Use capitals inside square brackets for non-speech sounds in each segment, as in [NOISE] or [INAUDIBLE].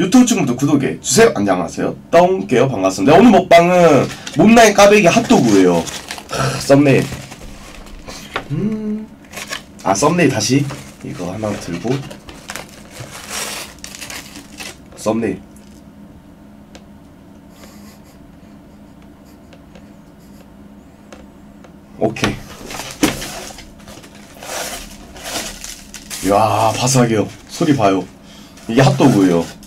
유튜브 친구들 구독해 주세요. 안녕하세요. 똥게요. 반갑습니다. 오늘 먹방은 못나인 까베기 핫도그예요. 크, 썸네일. 음. 아 썸네일 다시 이거 하나 들고 썸네일. 오케이. 이야 바삭해요. 소리 봐요. 이게 핫도그예요.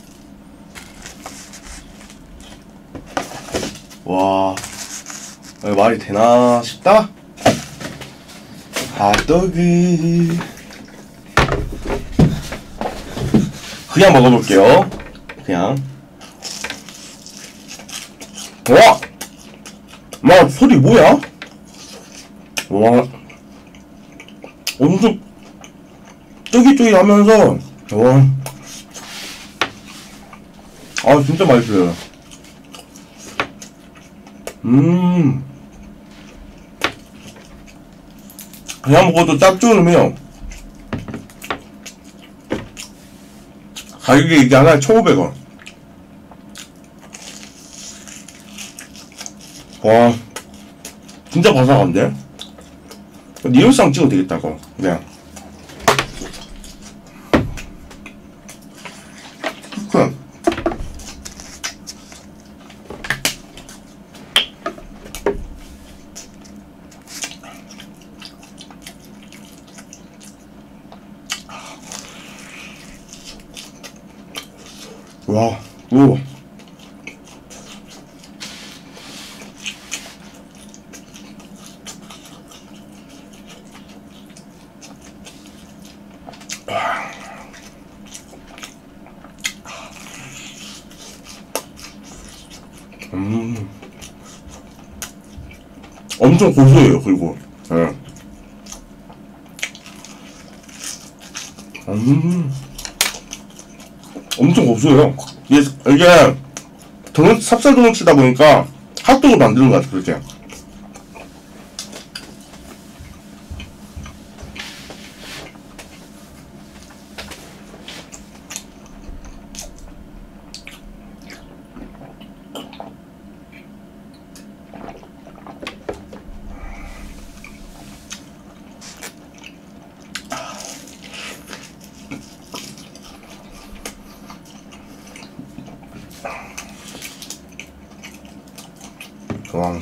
와 이거 말이 되나 싶다. 핫도그. 그냥 먹어볼게요. 그냥. 와! 와, 소리 뭐야? 와. 엄청 쫄깃쫄깃 하면서 와. 아 진짜 맛있어요. 음. 그냥 먹어도 짭조름해요. 가격이 이게 하나에 1,500원. 와. 진짜 바삭한데? 리얼상 찍어도 되겠다. 그냥. 그냥. 와, 오. 음. 엄청 고소해요, 그리고. 예. 음. 엄청 고소해요. 이게, 이게, 도넛, 삽살 도넛이다 보니까 핫도그 만드는 것 같아, 그렇게. 와.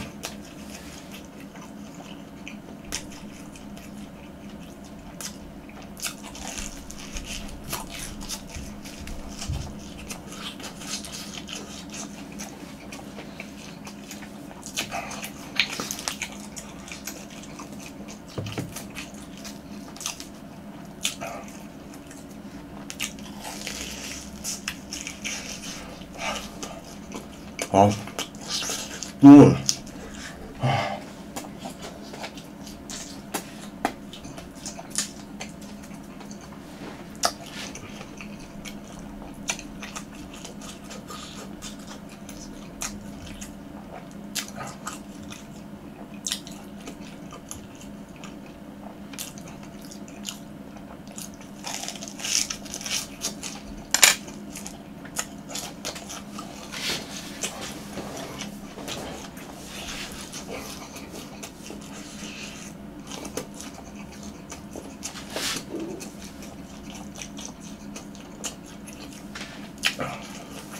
아, 꿀.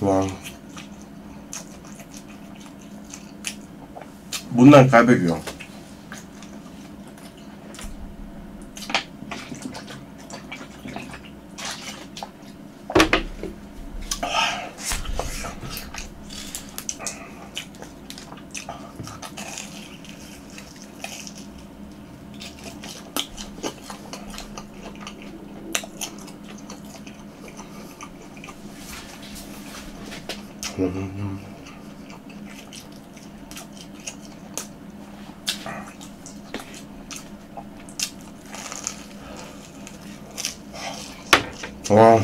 와. 못난 깔배기요. 음. 와.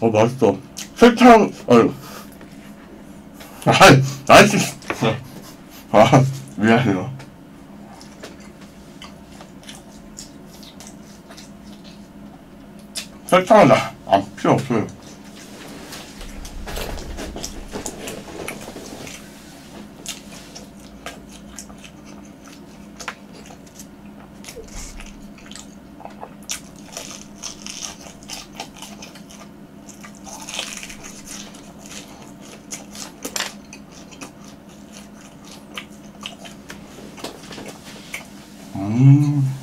어, 맛있어. 설탕, 아유. [LAUGHS] 아, 아이씨. 아, 미안해요. 설탕은 나, 아, 필요 없어요. 음.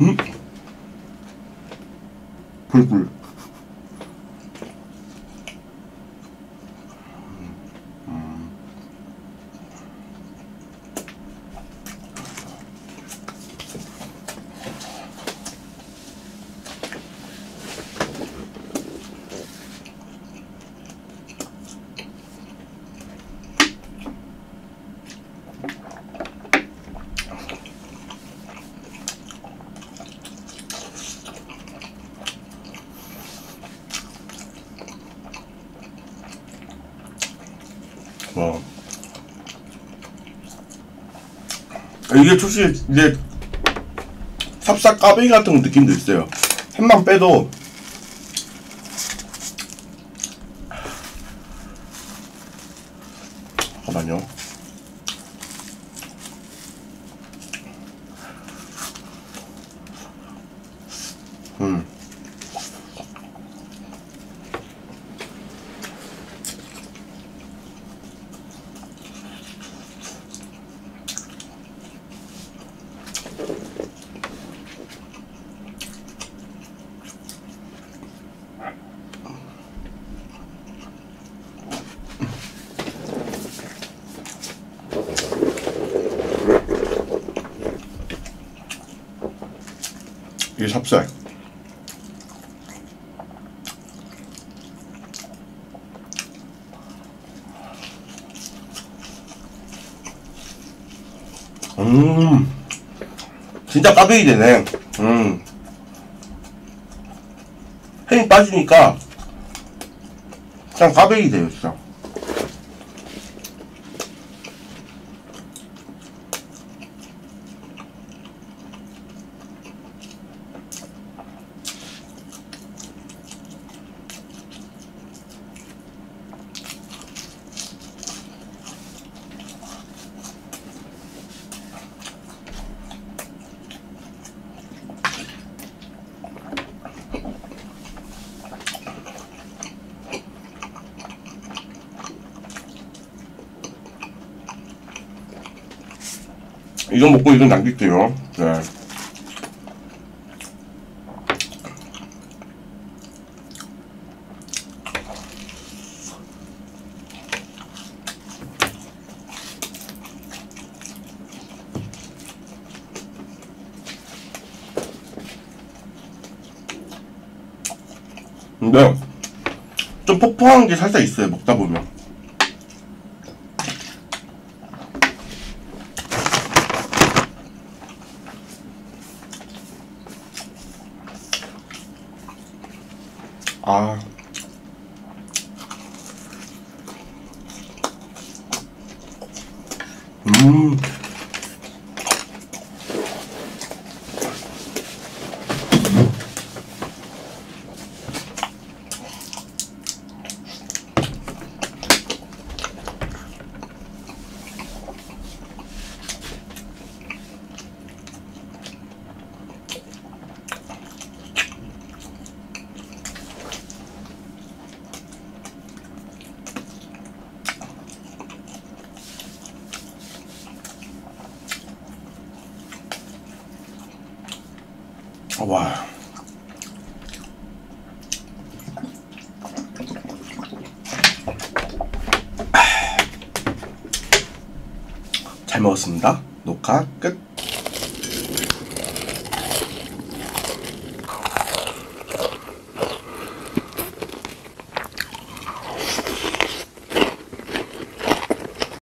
うん。プルプル。 와. 이게 솔직히 이제 삽싹 까베기 같은 느낌도 있어요. 햄만 빼도 잠깐만요. 음. 이게 찹쌀. 음, 진짜 까베기 되네. 음, 햄이 빠지니까 그냥 까베기 돼요, 진짜. 이거 먹고 이건 남길게요. 네. 근데 좀 포포한 게 살짝 있어요. 먹다 보면. 아. 음. 와. 잘 먹었습니다. 녹화 끝.